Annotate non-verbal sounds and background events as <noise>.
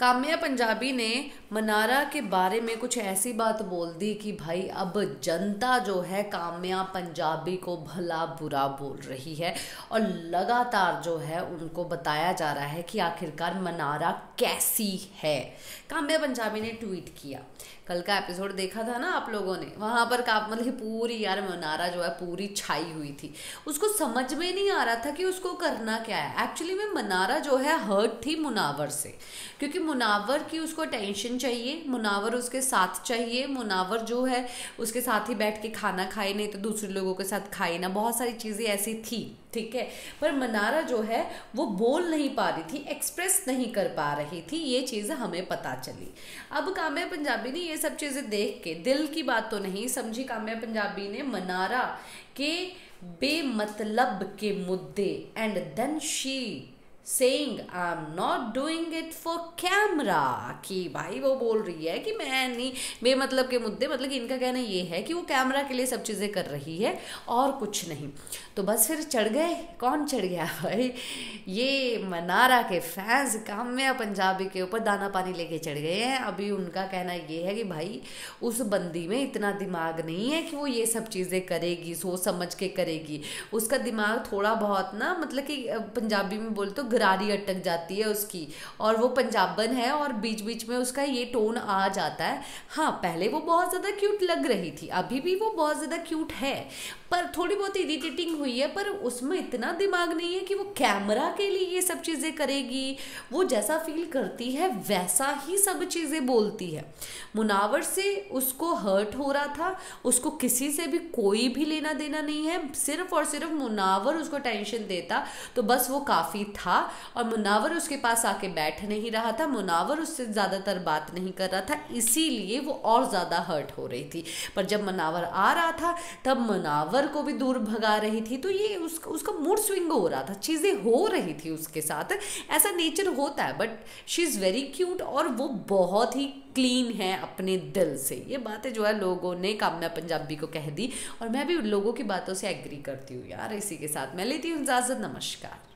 काम्या पंजाबी ने मनारा के बारे में कुछ ऐसी बात बोल दी कि भाई, अब जनता जो है काम्या पंजाबी को भला बुरा बोल रही है और लगातार जो है उनको बताया जा रहा है कि आखिरकार मनारा कैसी है। काम्या पंजाबी ने ट्वीट किया। कल का एपिसोड देखा था ना आप लोगों ने? वहाँ पर का मतलब पूरी यार मनारा जो है पूरी छाई हुई थी। उसको समझ में नहीं आ रहा था कि उसको करना क्या है। एक्चुअली में मनारा जो है हर्ट थी मुनावर से, क्योंकि मुनावर की उसको टेंशन चाहिए, मुनावर उसके साथ चाहिए, मुनावर जो है, उसके साथ ही बैठ के खाना खाए, नहीं तो दूसरे लोगों के साथ खाए ना। बहुत सारी चीज़ें ऐसी थी, ठीक है? पर मनारा जो है, वो बोल नहीं पा रही थी एक्सप्रेस नहीं कर पा रही थी। ये चीज़ हमें पता चली। अब काम्या पंजाबी ने ये सब चीज़ें देख के, दिल की बात तो नहीं समझी काम्या पंजाबी ने मनारा के बेमतलब के मुद्दे। And then she saying I am not doing it for camera कि भाई वो बोल रही है कि मैं नहीं, बेमतलब के मुद्दे मतलब कि इनका कहना ये है कि वो कैमरा के लिए सब चीज़ें कर रही है और कुछ नहीं। तो बस फिर चढ़ गए। कौन चढ़ गया <laughs> भाई? ये मनारा के फैंस काम्या पंजाबी के ऊपर दाना पानी लेके चढ़ गए हैं। अभी उनका कहना ये है कि भाई, उस बंदी में इतना दिमाग नहीं है कि वो ये सब चीज़ें करेगी, सोच समझ के करेगी। उसका दिमाग थोड़ा बहुत ना मतलब कि पंजाबी में बोल तो गरारी अटक जाती है उसकी। और वो पंजाबन है और बीच बीच में उसका ये टोन आ जाता है। हाँ पहले वो बहुत ज़्यादा क्यूट लग रही थी, अभी भी वो बहुत ज़्यादा क्यूट है। पर थोड़ी बहुत इरिटेटिंग हुई है, पर उसमें इतना दिमाग नहीं है कि वो कैमरा के लिए ये सब चीज़ें करेगी। वो जैसा फील करती है, वैसा ही सब चीज़ें बोलती है। मुनावर से उसको हर्ट हो रहा था, उसको किसी से भी कोई भी लेना देना नहीं है। सिर्फ़ और सिर्फ़ मुनावर उसको टेंशन देता तो बस वो काफ़ी था। और मुनावर उसके पास आके बैठ नहीं रहा था। मुनावर उससे ज़्यादातर बात नहीं कर रहा था, इसीलिए वो और ज़्यादा हर्ट हो रही थी। पर जब मुनावर आ रहा था, तब मुनावर को भी दूर भगा रही थी। तो ये उसका उसका मूड स्विंग हो रहा था, चीज़ें हो रही थी उसके साथ। ऐसा नेचर होता है but she is very cute और वो बहुत ही क्लीन है अपने दिल से। ये बातें जो है लोगों ने काम्या पंजाबी को कह दी। और मैं भी लोगों की बातों से एग्री करती हूँ यार, इसी के साथ मैं लेती हूँ इजाज़त, नमस्कार।